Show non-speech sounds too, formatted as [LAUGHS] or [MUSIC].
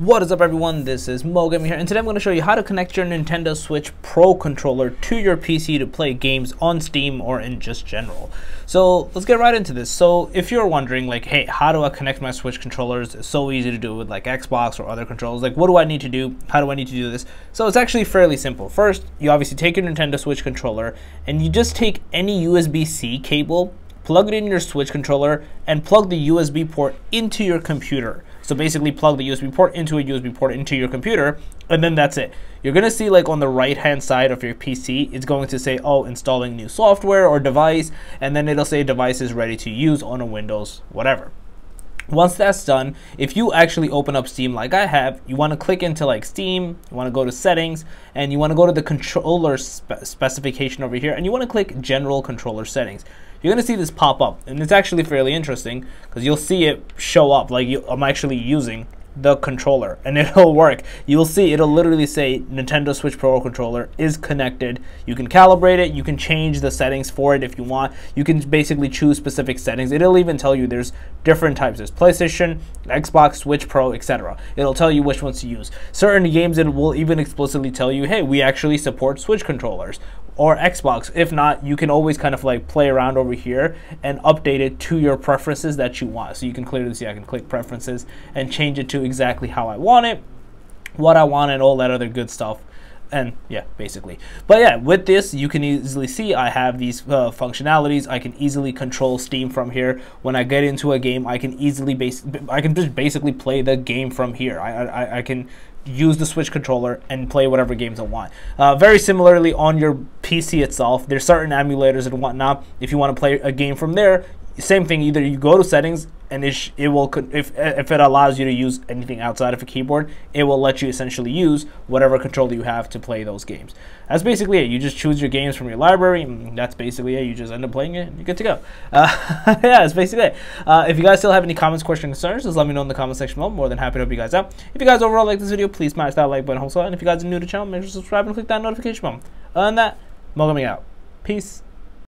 What is up everyone, this is Moe Gaming here, and today I'm going to show you how to connect your Nintendo Switch Pro controller to your PC to play games on Steam or in just general. So let's get right into this. So if you're wondering like, hey, how do I connect my Switch controllers? It's so easy to do with like Xbox or other controllers. Like what do I need to do? How do I need to do this? So it's actually fairly simple. First, you obviously take your Nintendo Switch controller and you just take any USB-C cable plug it in your Switch controller, and plug the USB port into your computer. So basically plug the USB port into a USB port into your computer, and then that's it. You're gonna see like on the right hand side of your PC, it's going to say, oh, installing new software or device, and then it'll say device is ready to use on a Windows, whatever. Once that's done, if you actually open up Steam like I have, you want to click into like Steam, you want to go to settings, and you want to go to the controller spe specification over here, and you want to click general controller settings. You're going to see this pop up, and it's actually fairly interesting because you'll see it show up like you, I'm actually using the controller and [LAUGHS] it'll work. You'll see it'll literally say Nintendo Switch Pro controller is connected. You can calibrate it, you can change the settings for it if you want. You can basically choose specific settings. It'll even tell you there's different types. There's PlayStation, Xbox, Switch Pro, etc. It'll tell you which ones to use. Certain games it will even explicitly tell you, hey, we actually support Switch controllers or Xbox. If not, you can always kind of like play around over here and update it to your preferences that you want. So you can clearly see I can click preferences and change it to exactly how I want it, what I want, and all that other good stuff. And yeah, basically. But yeah, with this, you can easily see I have these uh, functionalities. I can easily control Steam from here. When I get into a game, I can easily base, I can just basically play the game from here. I, I, I can use the Switch controller and play whatever games I want. Uh, very similarly on your PC itself, there's certain emulators and whatnot. If you want to play a game from there, same thing. Either you go to settings and it, it will if if it allows you to use anything outside of a keyboard, it will let you essentially use whatever controller you have to play those games. That's basically it. You just choose your games from your library, and that's basically it. You just end up playing it, and you're good to go. [LAUGHS] Uh, yeah, that's basically it. Uh, if you guys still have any comments, questions, concerns, just let me know in the comment section below. More than happy to help you guys out. If you guys overall like this video, please smash that like button also. And if you guys are new to the channel, make sure to subscribe and click that notification button. Other than that, Moe Gaming out. Peace.